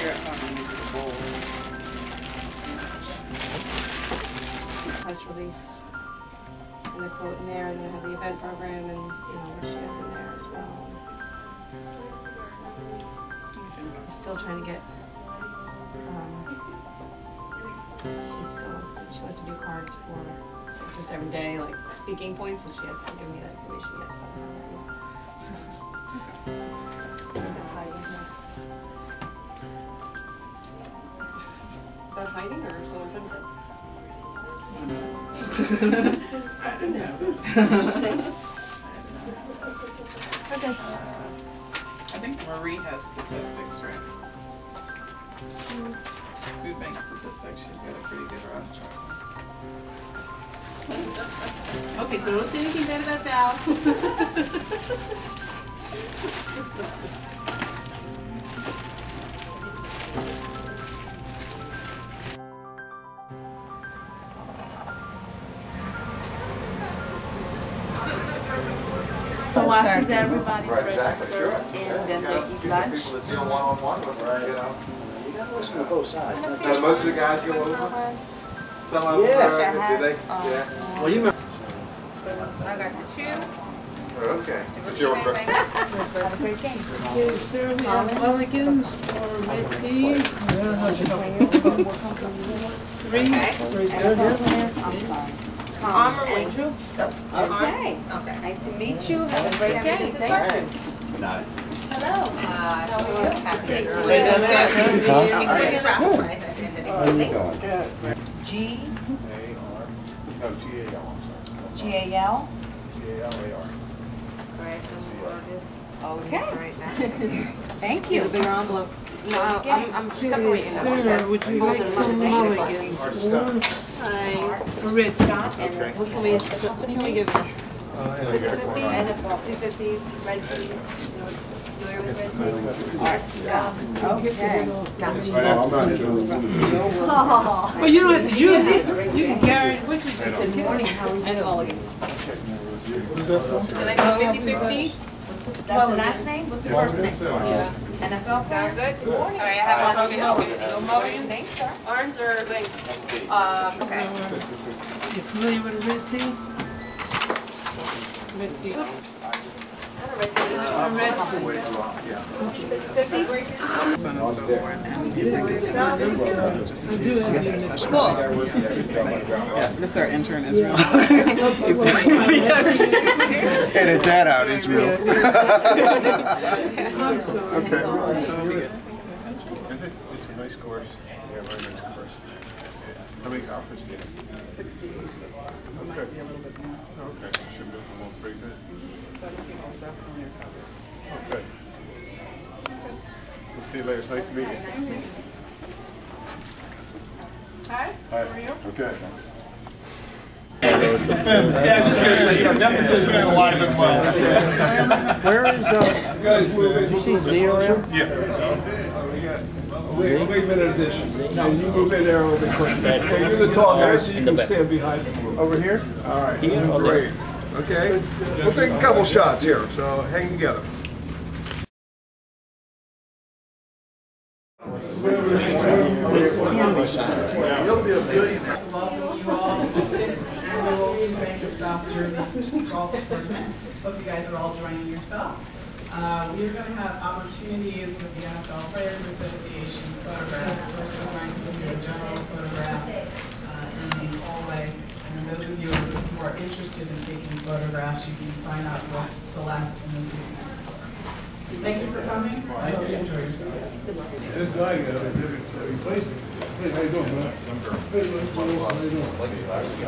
here, I don't know, the bowls. press release and the quote in there, and then have the event program and, you know, what she has in there as well. So, Still trying to get, um, she still wants to, she wants to do cards for just every day, like speaking points, and she has to give me that information yet, so. Okay. I think Marie has statistics, right? Food bank statistics, she's got a pretty good restaurant. Okay, so don't say anything bad about Val. So after that, everybody's Right, exactly, registered sure. and then Yeah, they eat give lunch. People that deal one-on-one with them, you know. You gotta listen to both sides. not Now, just- most of the guys go over, some of them, Yeah. uh, do they? Yeah. Well, you remember. I got to chew. Okay. It's your turn. Have a great game. Yes, sir, we have Americans or red tees. Three. Very. I'm sorry. Tom or Andrew? Okay. Okay. Nice to meet you. Have a great day. Thank you. Good night. Hello. Uh, how are you? Happy to They done? You can bring it How around. you doing? G, No, G A L, I'm G A L. sorry. G A L A R. Okay. Thank you. The bigger envelope. No, I'm, I'm separating them. Sir, would you like some mulligans? Hi. Red Scott. What can we, what can we give you? And a Two fifties, red tees, you know, familiar with red tees? art stuff. Okay. Well, you don't have to use it. You can carry it with you. Good morning, how are you? And mulligans. Can I go fifty fifty? That's the last name? What's the first name? Yeah. NFL Sound player? good? Good morning. All right, I have one Hogan Hogan. You go What's your Mulligan, name, sir? orange or wing? Um, okay. You familiar with a red tee? Red tee. A red So on and so forth, and Steve Dickens was just a few other sessions. Cool. Yeah, this is our intern Israel. He's doing videos. Edit that out, Israel. Okay. So it'll be good. It's a nice course. Yeah, very nice course. How many conferences do you have? Sixty-eight, so it might be a little bit more. Okay, should be along pretty good. Seventeen will definitely recover. Oh. We'll see you later. It's nice to meet you. Hi, how are you? Okay. Yeah, I just gonna say, you know, nepotism is alive and well. Where is, uh, you see Z around? Wait, wait a minute addition. And you move in there a little bit. Okay, you're the tall guy, so you can stand behind him. Over here? All right, great. Okay, we'll take a couple shots here, so hang together. Welcome you all to the sixth annual Bank of South Jersey Golf Tournament. Hope you guys are all joining yourself. Uh, we are going to have opportunities with the NFL Players Association photographs. First, we're going to do a general photograph uh, in the hallway. And those of you who are interested in taking photographs, you can sign up with Celeste in the next. Thank you for coming. I hope you enjoy yourself. This guy, uh, replacing. Hey, how you doing, man? Hey, how you doing?